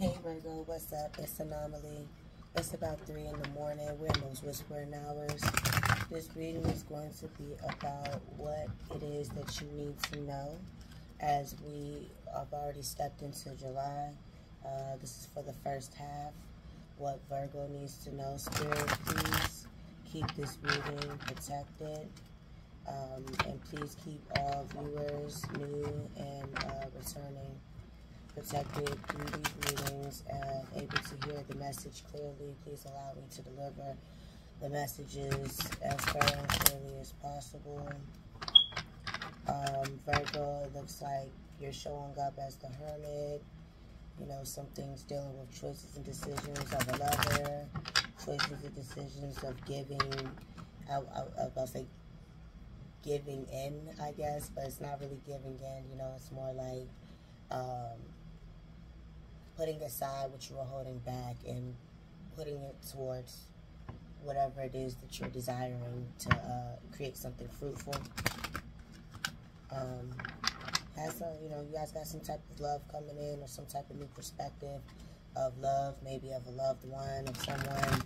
Hey Virgo, what's up? It's Anomaly. It's about 3 in the morning. We're in those whispering hours. This reading is going to be about what it is that you need to know as we have already stepped into July. Uh, this is for the first half. What Virgo needs to know. Spirit, please keep this reading protected. Um, and please keep all viewers, new and uh, returning, protected through these readings and able to hear the message clearly. Please allow me to deliver the messages as clear and clearly as possible. Um, Virgo, it looks like you're showing up as the hermit. You know, some things dealing with choices and decisions of a lover, choices and decisions of giving, I, I, I'll say giving in, I guess, but it's not really giving in. You know, it's more like um, putting aside what you were holding back and putting it towards whatever it is that you're desiring to uh, create something fruitful. Um, has some, you know, you guys got some type of love coming in or some type of new perspective of love, maybe of a loved one, of someone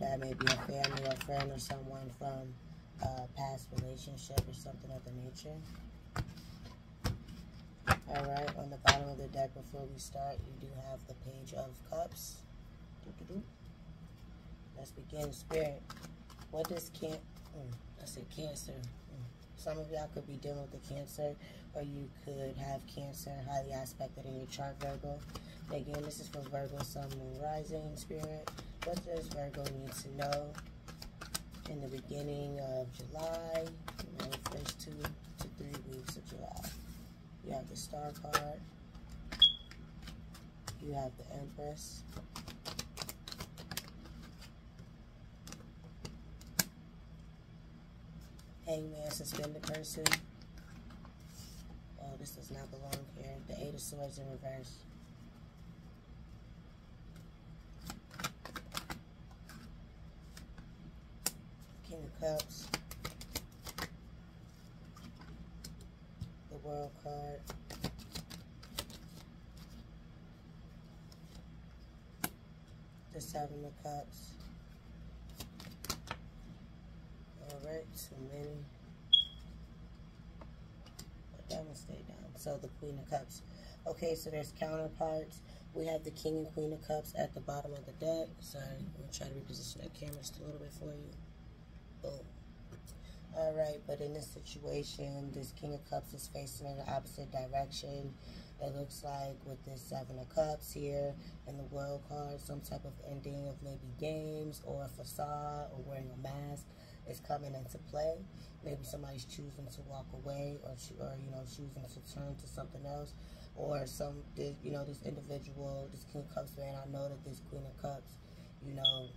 that may be a family or friend or someone from a past relationship or something of the nature. Alright, on the bottom of the deck before we start, you do have the Page of Cups. Doo -doo -doo. Let's begin. Spirit, what does can mm, I said cancer. Mm. Some of y'all could be dealing with the cancer, or you could have cancer highly aspected in your chart, Virgo. Again, this is for Virgo, Sun, Moon, Rising, Spirit. What does Virgo need to know in the beginning of July, you know, first two to three weeks of July? You have the Star card. You have the Empress. Hangman, suspended person. Oh, this does not belong here. The Eight of Swords in reverse. King of Cups. The World card. The Seven of Cups. Alright, so many. But that one stay down. So the Queen of Cups. Okay, so there's counterparts. We have the King and Queen of Cups at the bottom of the deck. Sorry, I'm going to try to reposition that camera just a little bit for you. Boom. Alright, but in this situation, this King of Cups is facing in the opposite direction. It looks like with this Seven of Cups here and the World card, some type of ending of maybe games or a facade or wearing a mask is coming into play. Maybe somebody's choosing to walk away or, or you know, choosing to turn to something else. Or some, this you know, this individual, this King of Cups man, I know that this Queen of Cups, you know,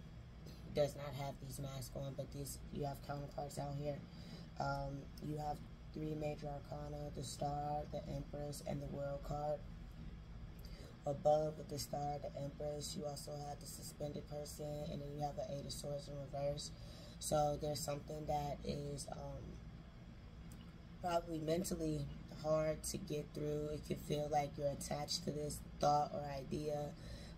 does not have these masks on, but these, you have counterparts out here. Um, you have three major arcana, the Star, the Empress, and the World card. Above with the Star, the Empress, you also have the Suspended person, and then you have the Eight of Swords in reverse. So there's something that is um, probably mentally hard to get through. It could feel like you're attached to this thought or idea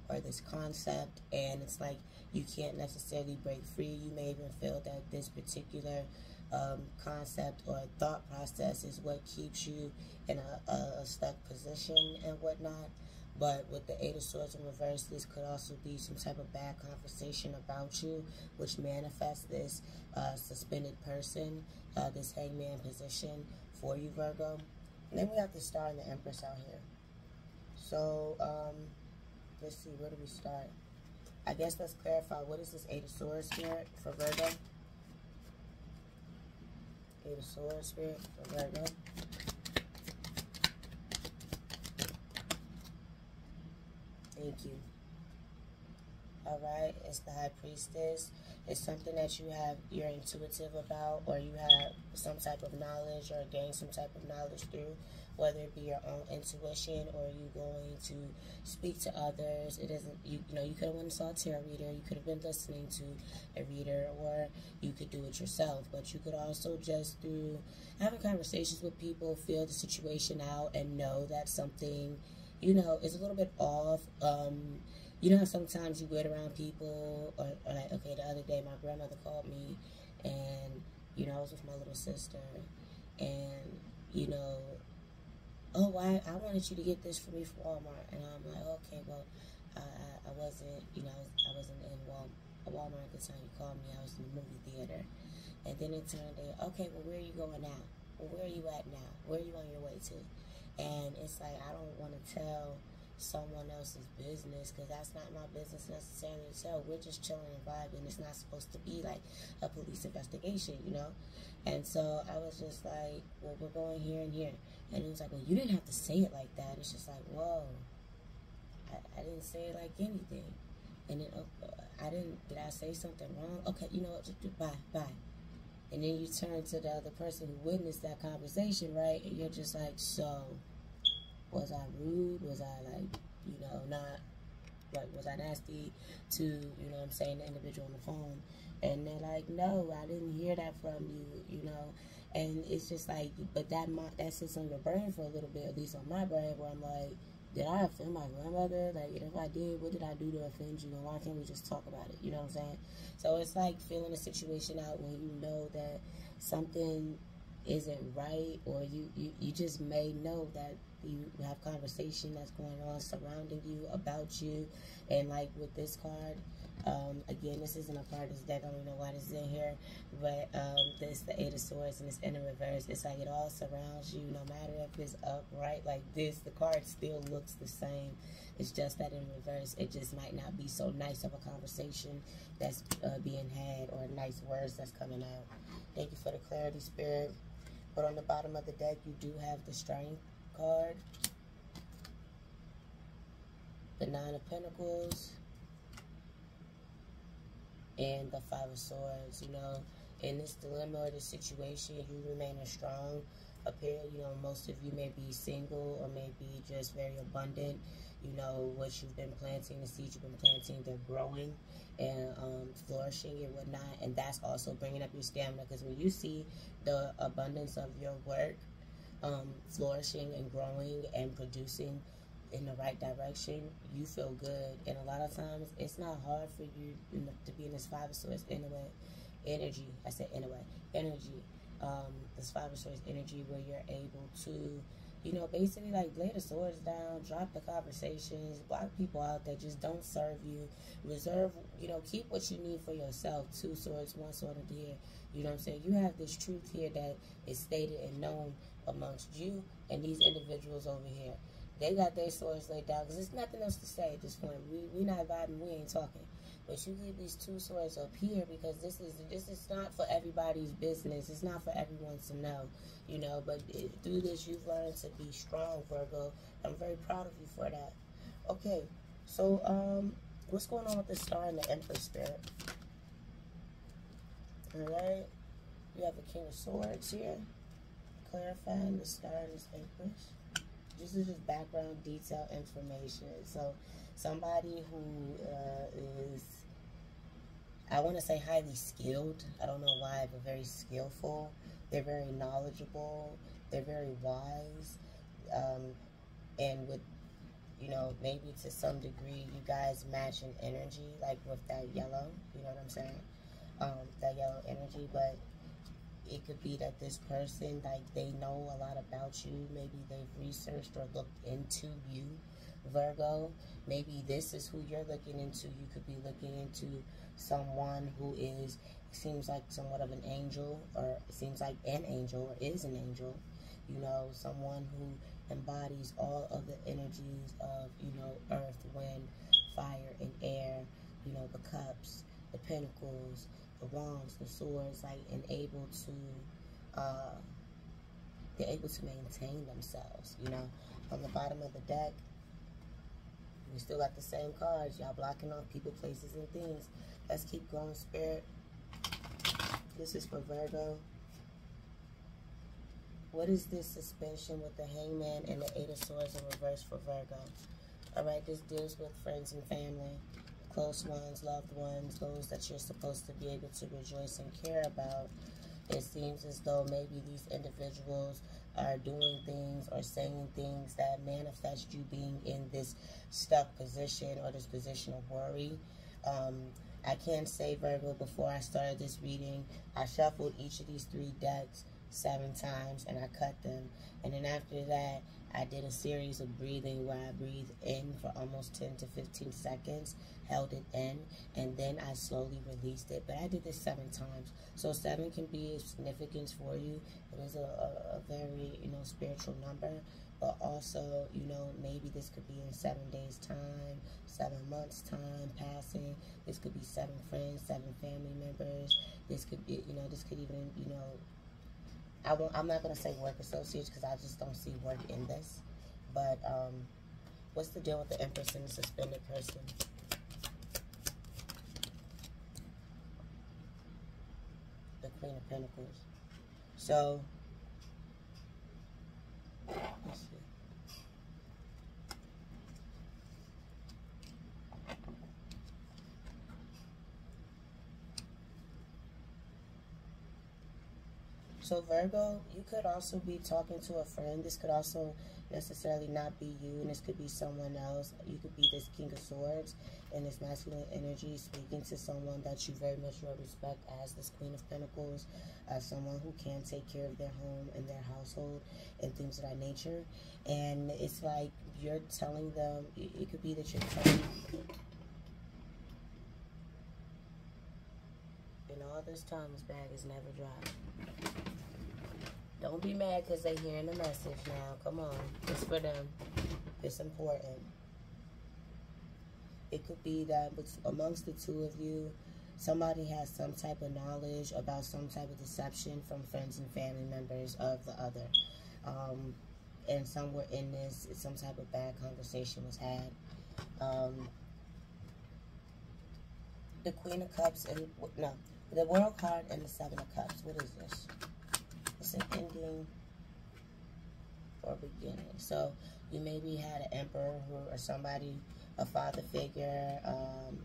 or this concept, and it's like you can't necessarily break free. You may even feel that this particular um, concept or thought process is what keeps you in a, a stuck position and whatnot. But with the Eight of Swords in reverse, this could also be some type of bad conversation about you, which manifests this uh, suspended person, uh, this hangman position for you, Virgo. And then we have the Star and the Empress out here. So, um, let's see, where do we start? I guess let's clarify, what is this Eight of Swords spirit for Virgo? Eight of Swords spirit for Virgo. Thank you. All right, it's the High Priestess. It's something that you have, you're intuitive about, or you have some type of knowledge or gain some type of knowledge through, whether it be your own intuition or you going to speak to others. It isn't, you, you know, you could have went and saw a tarot reader, you could have been listening to a reader, or you could do it yourself. But you could also just through having conversations with people, feel the situation out, and know that something you know, is a little bit off. Um, you know sometimes you wait around people, or, or like, okay, the other day my grandmother called me, and you know I was with my little sister, and you know, oh, I I wanted you to get this for me from Walmart, and I'm like, okay, well, I I, wasn't, you know, I wasn't in Walmart. Walmart at the time you called me, I was in the movie theater. And then it turned to, okay, well, where are you going now? Well, where are you at now? Where are you on your way to? And it's like, I don't want to tell someone else's business because that's not my business necessarily to tell. We're just chilling and vibing. It's not supposed to be like a police investigation, you know? And so I was just like, well, we're going here and here. And he was like, well, you didn't have to say it like that. It's just like, whoa, I, I didn't say it like anything. And then uh, I didn't, did I say something wrong? Okay, you know what, just do, bye, bye. And then you turn to the other person who witnessed that conversation, right? And you're just like, so was I rude? Was I like, you know, not like was I nasty to, you know I'm saying, the individual on the phone? And they're like, no, I didn't hear that from you, you know. And it's just like, but that that sits on your brain for a little bit, at least on my brain, where I'm like, did I offend my grandmother? Like, if I did, what did I do to offend you? And why can't we just talk about it? You know what I'm saying? So it's like feeling a situation out when you know that something isn't right, or you, you, you just may know that you have conversation that's going on surrounding you, about you. And like with this card, um, again, this isn't a card this deck. I don't even know why this is in here. But um, this, the Eight of Swords, and it's in the reverse. It's like it all surrounds you, no matter if it's upright like this. The card still looks the same. It's just that in reverse, it just might not be so nice of a conversation that's uh, being had or nice words that's coming out. Thank you for the clarity, Spirit. But on the bottom of the deck, you do have the Strength card. The Nine of Pentacles and the Five of Swords. You know, in this dilemma or this situation, you remain a strong. Here, you know, most of you may be single or maybe just very abundant. You know, what you've been planting, the seeds you've been planting, they're growing and um, flourishing and whatnot. And that's also bringing up your stamina because when you see the abundance of your work um, flourishing and growing and producing in the right direction, you feel good. And a lot of times, it's not hard for you to be in this five of swords anyway. Energy, I said anyway, energy. Um, this five of swords energy where you're able to, you know, basically like lay the swords down, drop the conversations, block people out that just don't serve you. Reserve, you know, keep what you need for yourself. Two swords, one sword in the air. You know what I'm saying? You have this truth here that is stated and known amongst you and these individuals over here. They got their swords laid down because there's nothing else to say at this point. We we not vibing. We ain't talking. But you leave these two swords up here because this is this is not for everybody's business. It's not for everyone to know, you know. But it, through this, you've learned to be strong, Virgo. I'm very proud of you for that. Okay, so um, what's going on with the star and the Empress spirit? All right, you have the King of Swords here, clarifying the star and the Empress this is just background detail information. So somebody who uh, is, I want to say highly skilled. I don't know why, but very skillful. They're very knowledgeable. They're very wise. Um, and with, you know, maybe to some degree, you guys match in energy, like with that yellow. You know what I'm saying? Um, that yellow energy, but it could be that this person, like, they know a lot about you. Maybe they've researched or looked into you, Virgo. Maybe this is who you're looking into. You could be looking into someone who is, seems like somewhat of an angel, or seems like an angel, or is an angel. You know, someone who embodies all of the energies of, you know, earth, wind, fire, and air. You know, the cups, the pentacles, the wands, the swords, like, and able to, uh, they're able to maintain themselves, you know. On the bottom of the deck, we still got the same cards. Y'all blocking off people, places, and things. Let's keep going, Spirit. This is for Virgo. What is this suspension with the hangman and the eight of swords in reverse for Virgo? All right, this deals with friends and family close ones, loved ones, those that you're supposed to be able to rejoice and care about. It seems as though maybe these individuals are doing things or saying things that manifest you being in this stuck position or this position of worry. Um, I can say, Virgo, before I started this reading, I shuffled each of these three decks seven times and I cut them. And then after that, I did a series of breathing where I breathed in for almost 10 to 15 seconds, held it in, and then I slowly released it. But I did this seven times. So seven can be a significance for you. It is a, a, a very, you know, spiritual number. But also, you know, maybe this could be in seven days' time, seven months' time passing. This could be seven friends, seven family members. This could be, you know, this could even, you know, I won't, I'm not going to say work associates because I just don't see work in this. But um, what's the deal with the Empress and the suspended person? The Queen of Pentacles. So, let's see. So Virgo, you could also be talking to a friend. This could also necessarily not be you, and this could be someone else. You could be this King of Swords and this masculine energy speaking to someone that you very much respect as this Queen of Pentacles, as someone who can take care of their home and their household and things of that nature. And it's like you're telling them, it could be that you're telling and all this time this bag is never dry. Don't be mad because they're hearing the message now. Come on. It's for them. It's important. It could be that amongst the two of you, somebody has some type of knowledge about some type of deception from friends and family members of the other. Um, and somewhere in this, some type of bad conversation was had. Um, the Queen of Cups and, no, the World card and the Seven of Cups. What is this? It's an ending or beginning. So you maybe had an emperor or somebody, a father figure, um,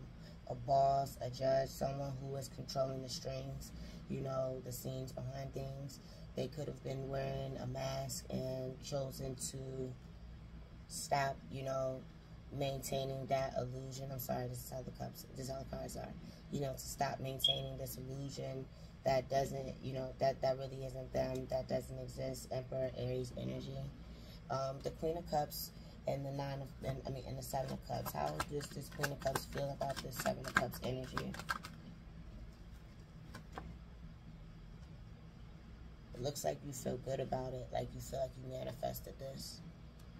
a boss, a judge, someone who was controlling the strings, you know, the scenes behind things. They could have been wearing a mask and chosen to stop, you know, maintaining that illusion. I'm sorry, this is how the cups, this is how the cards are. You know, to stop maintaining this illusion that doesn't, you know, that, that really isn't them, that doesn't exist, Emperor Aries energy. Um, the Queen of Cups and the Nine of, and, I mean, and the Seven of Cups. How does this Queen of Cups feel about this Seven of Cups energy? It looks like you feel good about it, like you feel like you manifested this.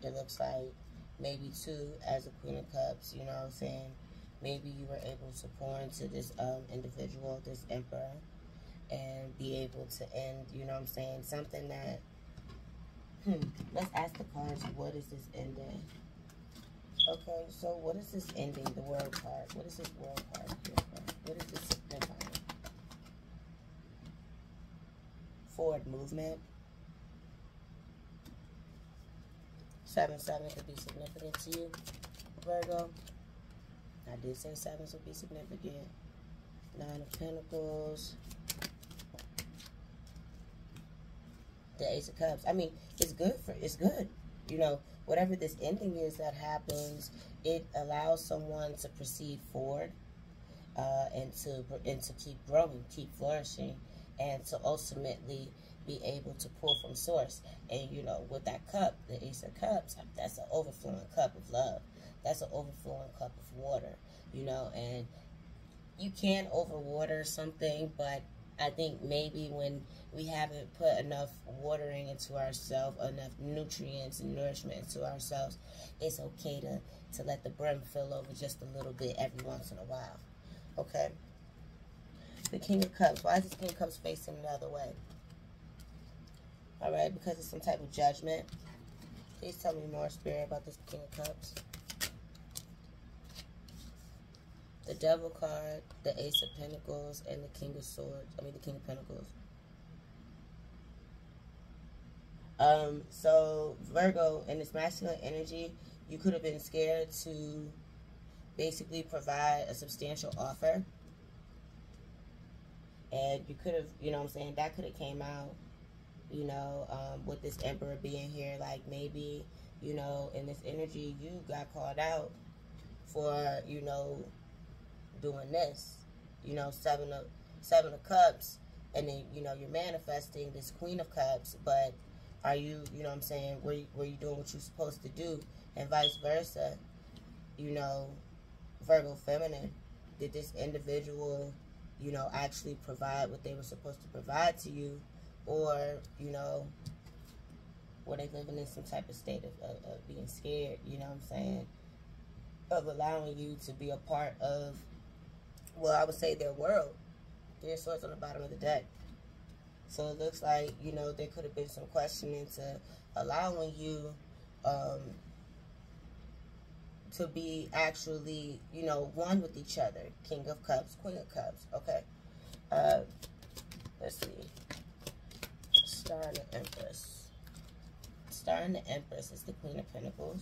It looks like maybe too, as a Queen of Cups, you know what I'm saying? Maybe you were able to pour into this um, individual, this Emperor, and be able to end, you know what I'm saying, something that, hmm, let's ask the cards, what is this ending? Okay, so what is this ending, the world card? What is this world card here for? What is this signifying? Forward movement. Seven, seven could be significant to you, Virgo. I did say sevens would be significant. Nine of Pentacles. The Ace of Cups. I mean, it's good for it's good. You know, whatever this ending is that happens, it allows someone to proceed forward uh, and to and to keep growing, keep flourishing, and to ultimately be able to pull from source. And you know, with that cup, the Ace of Cups, that's an overflowing cup of love. That's an overflowing cup of water. You know, and you can overwater something, but I think maybe when we haven't put enough watering into ourselves, enough nutrients and nourishment into ourselves, it's okay to, to let the brim fill over just a little bit every once in a while. Okay? The King of Cups. Why is this King of Cups facing another way? Alright, because it's some type of judgment. Please tell me more, Spirit, about this King of Cups. The Devil card, the Ace of Pentacles, and the King of Swords. I mean, the King of Pentacles. Um, so Virgo, in this masculine energy, you could have been scared to basically provide a substantial offer. And you could have, you know what I'm saying, that could have came out You know, um, with this Emperor being here, like maybe, you know, in this energy, you got called out for, you know, doing this. You know, seven of seven of cups, and then you know you're manifesting this Queen of Cups, but are you, you know, what I'm saying, were you, were you doing what you're supposed to do, and vice versa? You know, Virgo feminine, did this individual, you know, actually provide what they were supposed to provide to you, or you know, were they living in some type of state of, of, of being scared? You know what I'm saying? Of allowing you to be a part of, well, I would say their world. Their swords on the bottom of the deck. So it looks like, you know, there could have been some questioning to allowing you um, to be actually, you know, one with each other. King of Cups, Queen of Cups. Okay. Uh, let's see. Star and the Empress. Star and the Empress is the Queen of Pentacles.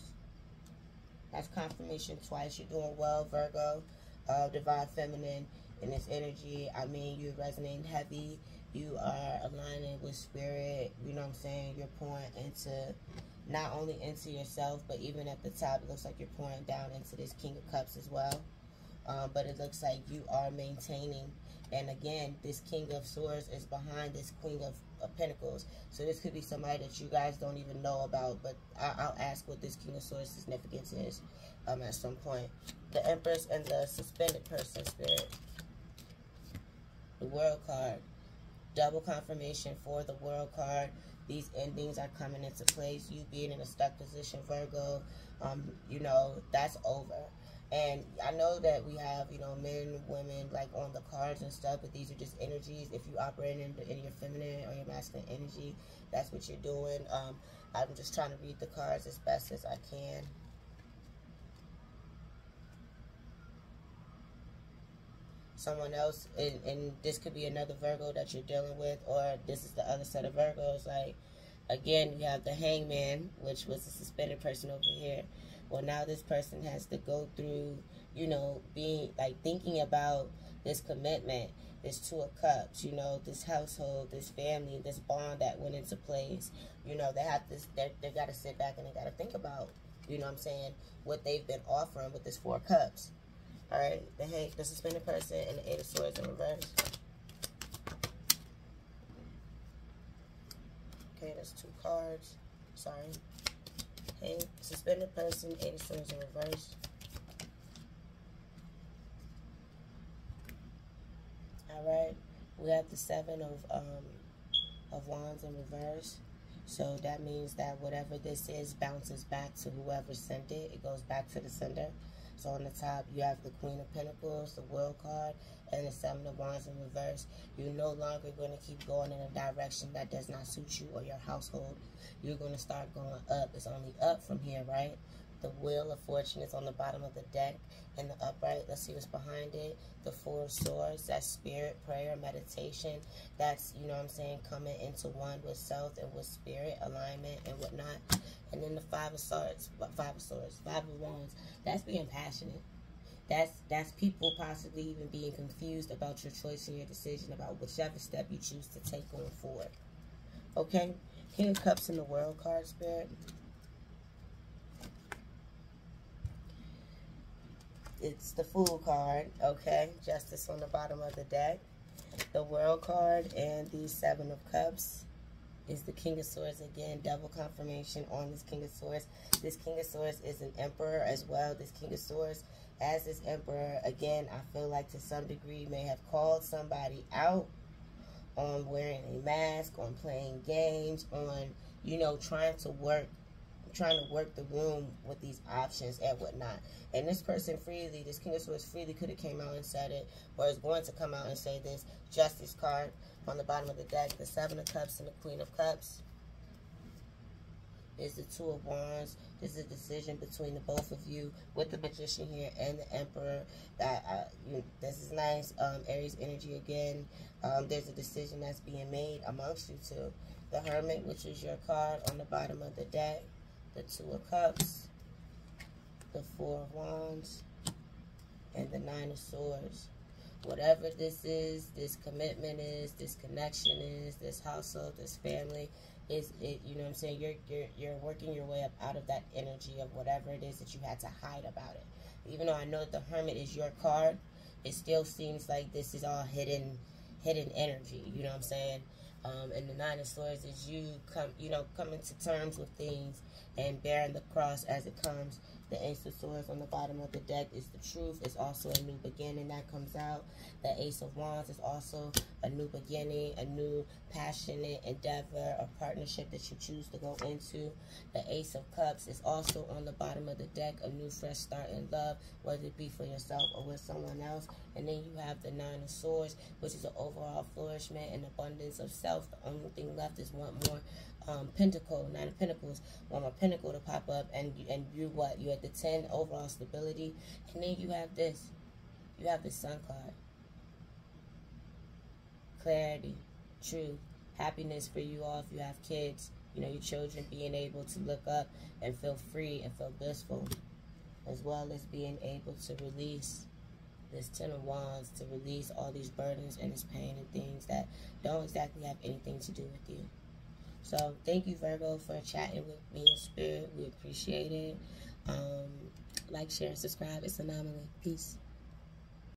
That's confirmation twice. You're doing well, Virgo. Uh, Divine Feminine in this energy. I mean, you're resonating heavy you are aligning with spirit, you know what I'm saying? You're pouring into not only into yourself, but even at the top, it looks like you're pouring down into this King of Cups as well. Um, but it looks like you are maintaining. And again, this King of Swords is behind this Queen of, of Pentacles. So this could be somebody that you guys don't even know about. But I, will ask what this King of Swords significance is um, at some point. The Empress and the Suspended Person Spirit. The World card double confirmation for the world card. These endings are coming into place. You being in a stuck position, Virgo, um, you know, that's over. And I know that we have, you know, men, women, like on the cards and stuff, but these are just energies. If you operate in, in your feminine or your masculine energy, that's what you're doing. Um, I'm just trying to read the cards as best as I can. Someone else, and, and this could be another Virgo that you're dealing with, or this is the other set of Virgos. Like, again, you have the hangman, which was a suspended person over here. Well, now this person has to go through, you know, being like thinking about this commitment, this Two of Cups, you know, this household, this family, this bond that went into place. You know, they have this, they they got to sit back and they got to think about, you know what I'm saying, what they've been offering with this Four Cups. All right, the hang, the suspended person, and the eight of swords in reverse. Okay, that's two cards. Sorry. Hang, suspended person, eight of swords in reverse. All right, we have the seven of um of wands in reverse. So that means that whatever this is bounces back to whoever sent it. It goes back to the sender. So on the top, you have the Queen of Pentacles, the World card, and the Seven of Wands in reverse. You're no longer going to keep going in a direction that does not suit you or your household. You're going to start going up. It's only up from here, right? The Wheel of Fortune is on the bottom of the deck in the upright. Let's see what's behind it. The Four of Swords, that's spirit, prayer, meditation. That's, you know what I'm saying, coming into one with self and with spirit, alignment and whatnot. And then the Five of Swords, Five of Swords, Five of Wands, that's being passionate. That's that's people possibly even being confused about your choice and your decision about whichever step you choose to take going forward. Okay? King of Cups in the World card, Spirit. It's the Fool card, okay? Justice on the bottom of the deck. The World card and the Seven of Cups is the King of Swords again. Double confirmation on this King of Swords. This King of Swords is an Emperor as well. This King of Swords, as this Emperor, again, I feel like to some degree may have called somebody out on wearing a mask, on playing games, on, you know, trying to work trying to work the room with these options and whatnot. And this person freely, this King of Swords freely could have came out and said it, or is going to come out and say this. Justice card on the bottom of the deck, the Seven of Cups and the Queen of Cups. Is the Two of Wands. This is a decision between the both of you with the Magician here and the Emperor. That uh, you, This is nice. Um, Aries energy again. Um, there's a decision that's being made amongst you two. The Hermit, which is your card on the bottom of the deck the Two of Cups, the Four of Wands, and the Nine of Swords. whatever this is, this commitment is, this connection is, this household, this family is it you know what I'm saying? You're you're you're working your way up out of that energy of whatever it is that you had to hide about it. Even though I know that the hermit is your card, it still seems like this is all hidden hidden energy, you know what I'm saying? Um, and the nine of swords is you come you know coming to terms with things and bearing the cross as it comes the Ace of Swords on the bottom of the deck is the truth. It's also a new beginning that comes out. The Ace of Wands is also a new beginning, a new passionate endeavor, a partnership that you choose to go into. The Ace of Cups is also on the bottom of the deck, a new fresh start in love, whether it be for yourself or with someone else. And then you have the Nine of Swords, which is an overall flourishment and abundance of self. The only thing left is one more um, pentacle, nine of pentacles, one more pentacle to pop up, and and you what? You at the ten overall stability, and then you have this, you have the sun card, clarity, truth, happiness for you all if you have kids. You know your children being able to look up and feel free and feel blissful, as well as being able to release this Ten of Wands to release all these burdens and this pain and things that don't exactly have anything to do with you. So thank you, Virgo, for chatting with me in spirit. We appreciate it. Um, like, share, and subscribe. It's Anomaly. Peace.